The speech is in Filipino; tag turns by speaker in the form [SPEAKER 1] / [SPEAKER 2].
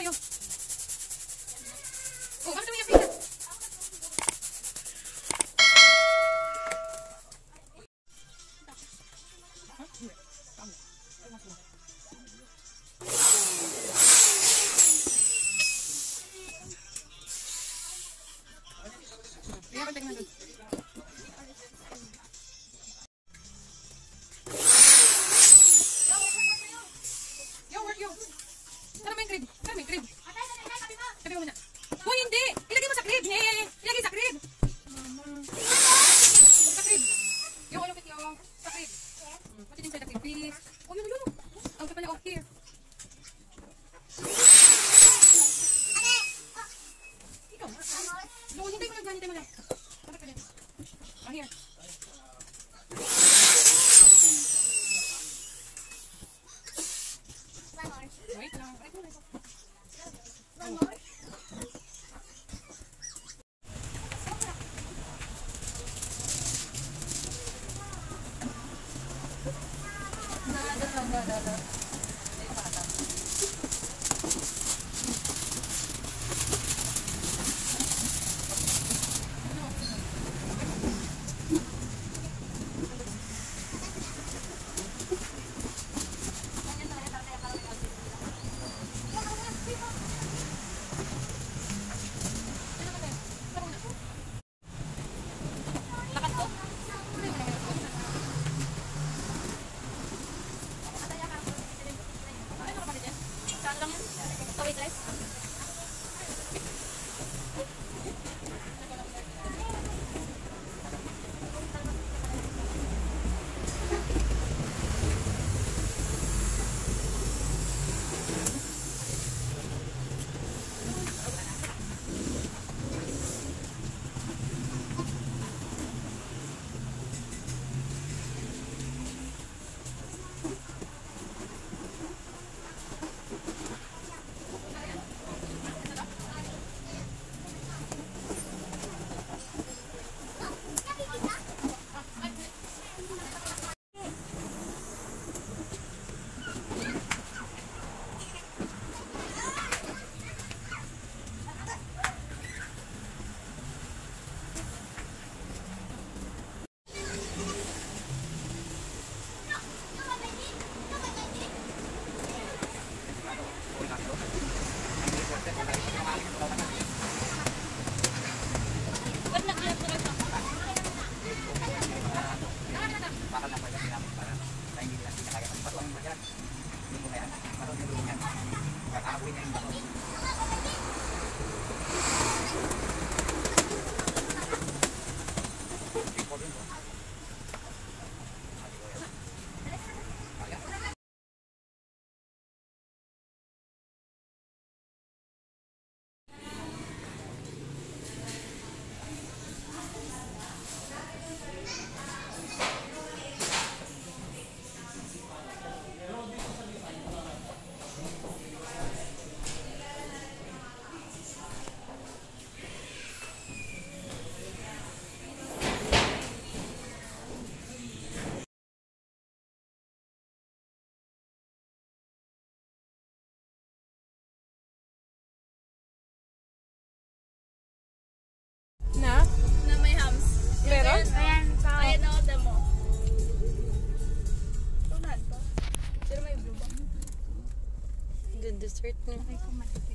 [SPEAKER 1] 아이고. 오, 깜짝이야, 삐 Thank you. mabilis. Oh, yun, yun. Ang kapala, oh, here. Ikaw. No, hintay mo lang dyan, hintay mo lang. Oh, here. Wait lang. Wait lang. One more. 快来来 Thank you. The